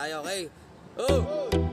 Tayo, okay? Oh!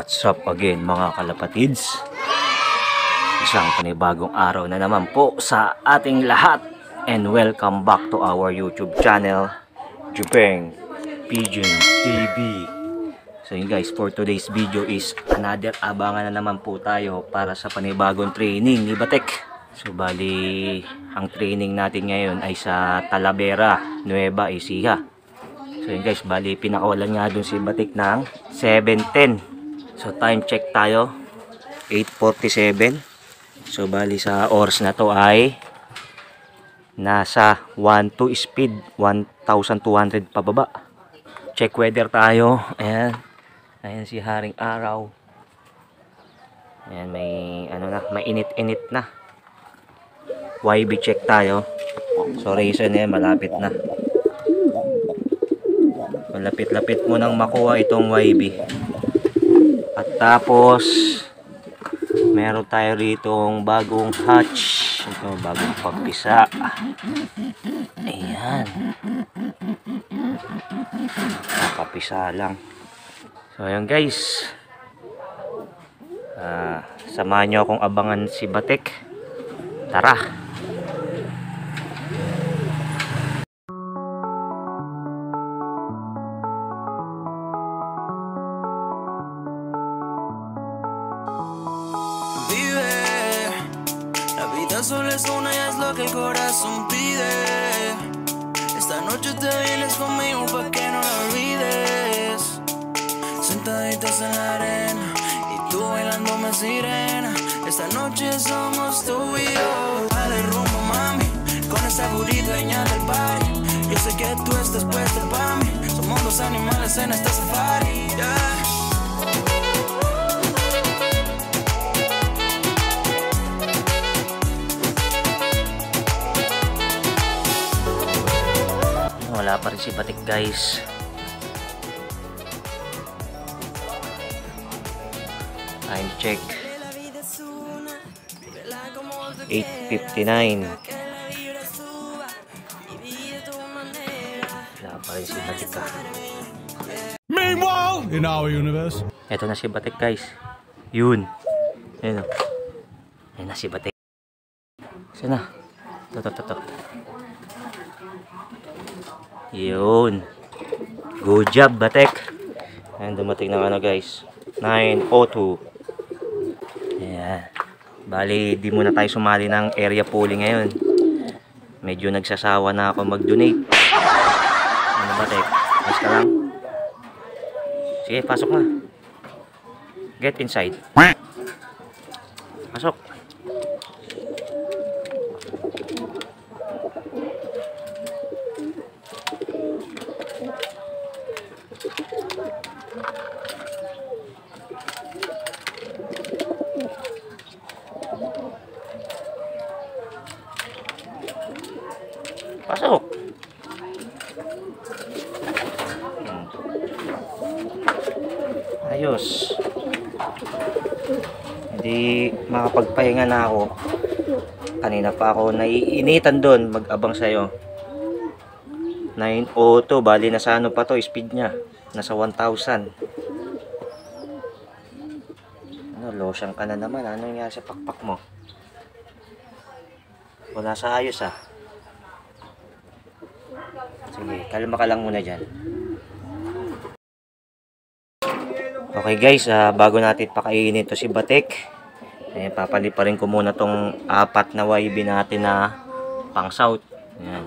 What's up again mga kalapatids? Isang panibagong araw na naman po sa ating lahat and welcome back to our YouTube channel, Jupeng Pigeon TV. So yun guys, for today's video is another abangan na naman po tayo para sa panibagong training ni Batek. So bali, ang training natin ngayon ay sa Talavera, Nueva Ecija. So yun guys, bali pinakawalan nga dun si Batik ng 7.10. So time check tayo, 8.47. So bali sa oras na to ay nasa 1.2 speed, 1,200 pababa. Check weather tayo. Ayan. Ayan si Haring Araw. Ayan, may ano na, may init-init na. YB check tayo. So reason yan, malapit na. Malapit-lapit mo nang makuha itong YB. At tapos, meron tayo ritong bagong hatch. Ito, bagong pagpisa. Ayan. Nakapisa lang. So, ayan guys. Ah, samahan nyo akong abangan si Batek. Tara! En la arena y tú bailándome sirena. Esta noche somos tú y yo. Dale rumbo, mami, con esa burrito dueña del party. Yo sé que tú estás puesta pa' mí. Somos dos animales en esta safari. yeah. Wala pa rin si guys. Time check. 8.59. Wala pa rin si Batik. Meanwhile, in our universe. Ito na si Batik guys. Yun. Ayun o. Ayun na si Batik. Saan na? Ito, ito, ito. Yun. Good job, Batek. Ayan, dumating na ano guys. 9.02. Ayan. Bali, di muna tayo sumali ng area pooling ngayon. Medyo nagsasawa na ako mag-donate. Ano, Batek? Ayos ka lang? Sige, pasok na. Get inside. Pasok. Ayos. Hindi makapagpahinga na ako. Kanina pa ako naiinitan doon mag-abang sa'yo. 902, bali nasa ano pa to, speed niya. Nasa 1,000. Ano, lotion ka na naman. Ano nangyari sa pakpak mo? Wala sa ayos ah. Sige, kalma ka lang muna dyan. Okay guys, ah, bago natin pakainin to si Batek, eh, papaliparin ko muna tong apat na YB natin na pang south. Ayan.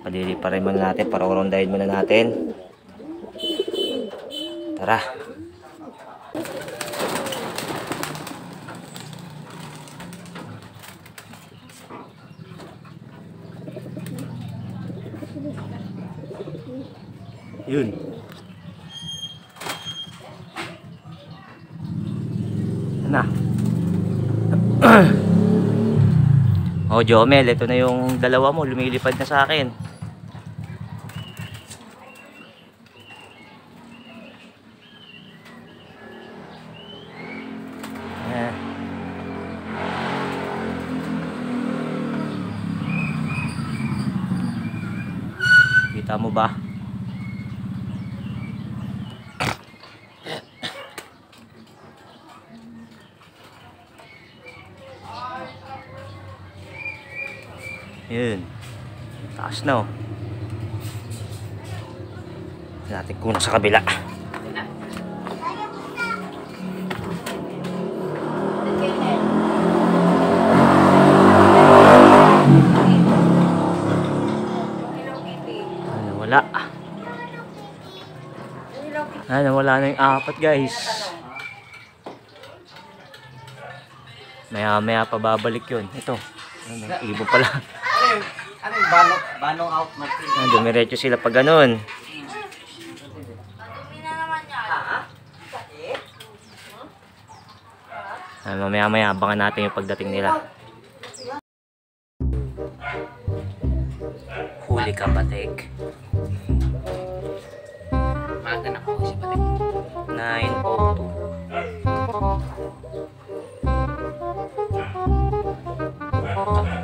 Paliliparin muna natin para urondahin muna natin. Tara. Yun. Na. Oh, Jomel, ito na yung dalawa mo. Lumilipad na sa akin. Eh. Kita mo ba? Yun. Taas na oh. Natin kung sa kabila. Ano, wala. Ano, wala na yung apat guys. Maya maya pa babalik yun. Ito. Ano, ibon pala. Ano yung, ano yung banong, banong out Martin? Ah, dumiretso sila pag ganun. Ah, mamaya maya abangan natin yung pagdating nila. Huli ka batek. Maaga na po si Patek. 902.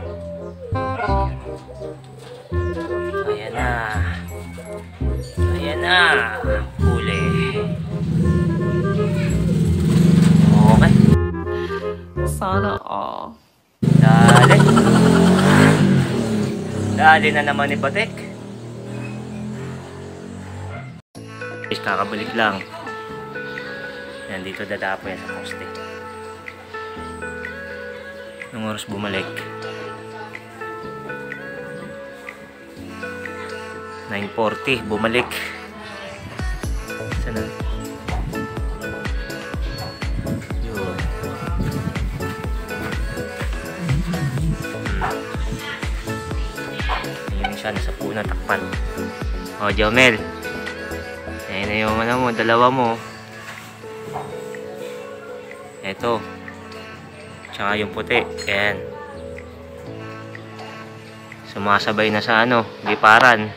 Sana all. Dali. Dali na naman ni Batek. Is kakabalik lang. Yan, dito dadapo yan sa poste. Nung oras bumalik. 9.40, bumalik. Sana? Ayun siya, nasa puno, takpan. O, Jomel. Ayun na yung ano mo, dalawa mo. Eto. Tsaka yung puti. Ayan. Sumasabay na sa ano, liparan.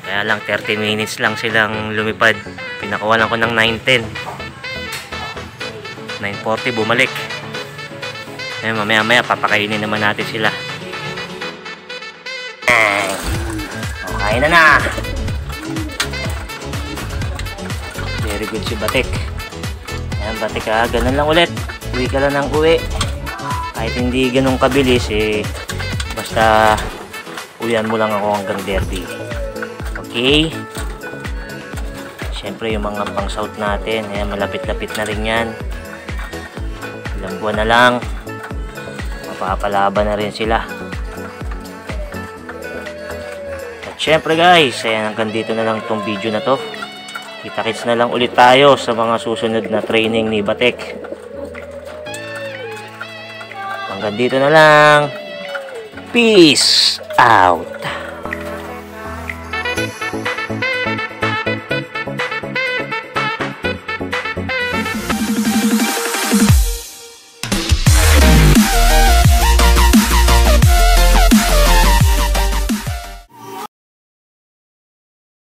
Kaya lang 30 minutes lang silang lumipad. Pinakawalan ko ng 9.10. 9.40 bumalik. Eh, mamaya maya papakainin naman natin sila. Eh, okay na na. Very good si Batik. Ayan, Batik ha. Ganun lang ulit. Uwi ka lang ng uwi. Kahit hindi ganun kabilis eh. Basta uwian mo lang ako hanggang derby. Okay? Siyempre yung mga pang south natin. Ayan, malapit-lapit na rin yan. Ilang buwan na lang. Mapapalaban na rin sila. At syempre guys, ayan hanggang dito na lang tong video na to. Kita-kits na lang ulit tayo sa mga susunod na training ni Batek. Hanggang dito na lang. Peace out.